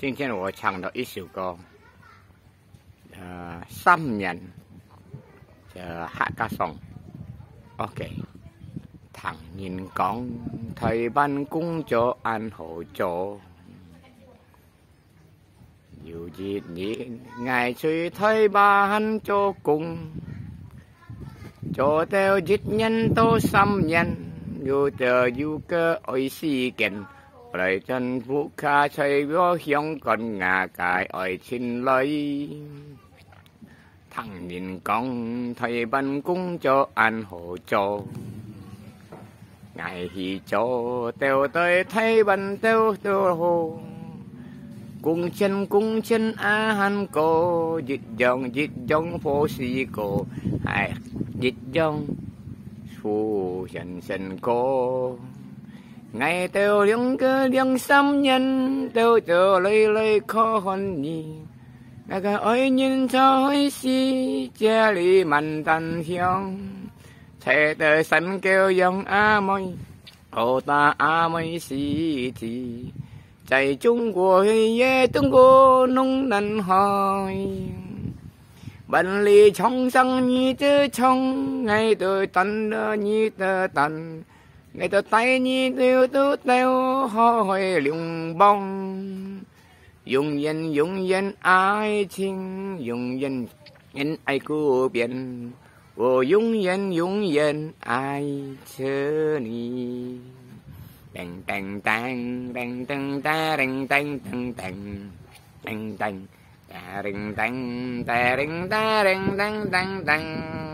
今天我唱了一首歌，呃，三人呃客家颂，OK。Thằng nhìn con thầy ban cung cho anh hộ trợ, Nhiều dịp nhị ngày suy thấy ban cho cùng Cho theo dịch nhân tô xăm nhân Dù tờ dù cơ ôi si kình lại chân phụ ca xây vô hiong còn ngà cài ỏi xin lấy. Thằng nhìn con thầy ban cung cho ăn hộ cho. Ngày hi cho, tèo tới thấy ban tèo tèo hồ. Cung chân cung chân a hàn cô. Dịch dòng dịch dòng phố si cô ai dịch dòng phu chân chân cô ngày tiêu đứng cơ đứng xăm nhân tiêu tiêu lấy lấy khó hôn nhì ngài cả ơi nhìn thôi si che lì mạnh tần hiong. Chạy tới sân kêu dòng a môi ô ta a môi si thì chạy trung quốc ye trung quốc nông nần hỏi. Bệnh lì trong sân như chứ trong ngày tôi tận như tớ tận người ta tay nhi tiêu tư tiêu ho hồi lùng bông dùng dân dùng dân ai chinh dùng dân nhân ai cứu biến, ô dùng dân dùng dân ai chớ ni tang tang tang tang tang ta tang tang tang tang tang tang ta ring tang ta ring ta ring tang tang tang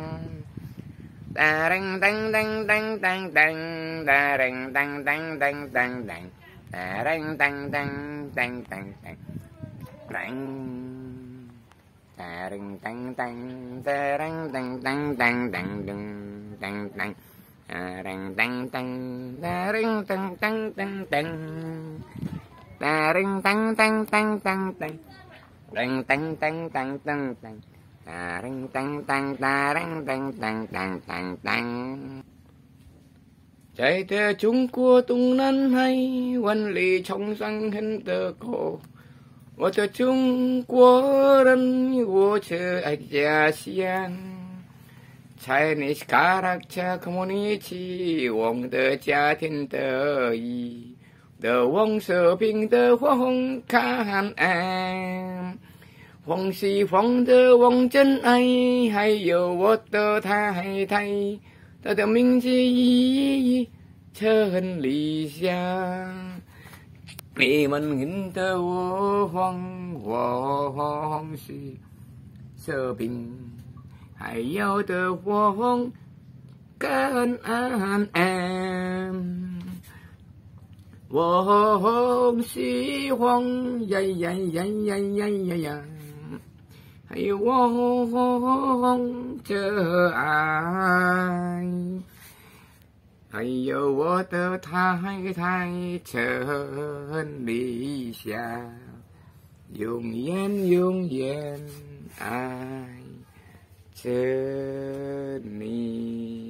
ding răng ding ding ding ding da ding răng ding ding ding ding da ding răng ding ding ding ding ding ta đừng răng tăng ta đăng răng tăng tăng tăng đừng tăng tăng ta đừng răng tăng ta đừng răng tăng tăng tăng ta đừng răng tăng tăng tăng tăng đừng tăng tăng tăng tăng tăng tà răng tăng tăng tà răng tăng tăng tăng tăng tăng chạy theo chúng cua tung năn hay quân lì trong răng hình tờ cổ và theo chúng cua răng của chữ ạch già xiang. Chạy nị cá rắc cha không ni chi wong tờ cha thiên tờ y. Tờ wong sở bình tờ hoa hồng khá hàn em 黄西方的王真爱，还有我的太太，她的名字陈丽香。你们认得我黄黄是士兵，还有的黄跟安安，我喜欢呀呀呀呀呀呀呀，还有我的爱。还有我的太太陈丽霞，永远永远爱着你。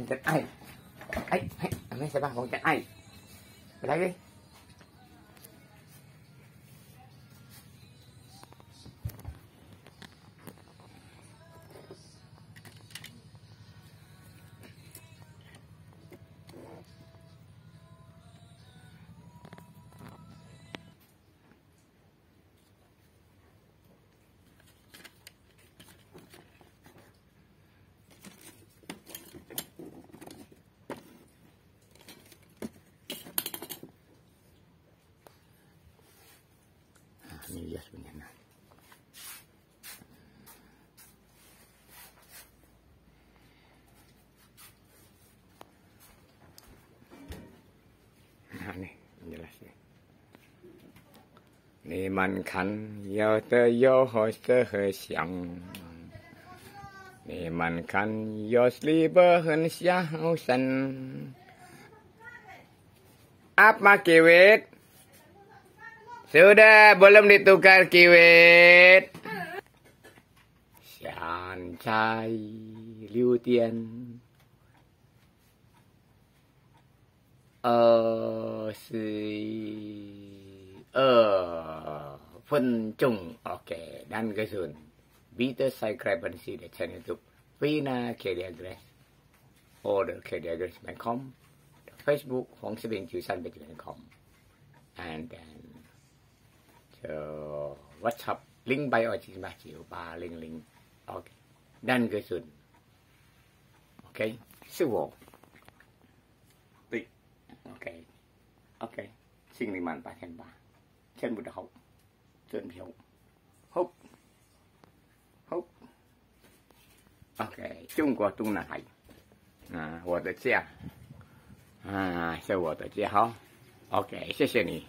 anh chết ai ấy mấy xe ba một chết ai lấy đi. ya sebenarnya nah nih jelas kan ya Nih. Man kan yo ho de he xiang. Ni man kan yao li be hen san Sudah belum ditukar kiwit. Sian Chai Liu Tian. Ờ si ờ phân chung ok dan gesun bitte subscribe si the channel YouTube Vina Kedia Grace oder Kedia Grace.com Facebook Hong Sibin Chusan.com and then 呃，WhatsApp 链 by 奥奇玛奇欧巴链链，OK，蛋哥孙，OK，水果，对，OK，OK，青柠檬八千八，千葡萄，千啤酒，喝，喝，OK，中国东南海，啊，我的姐，啊，是我的姐好，OK，谢谢你。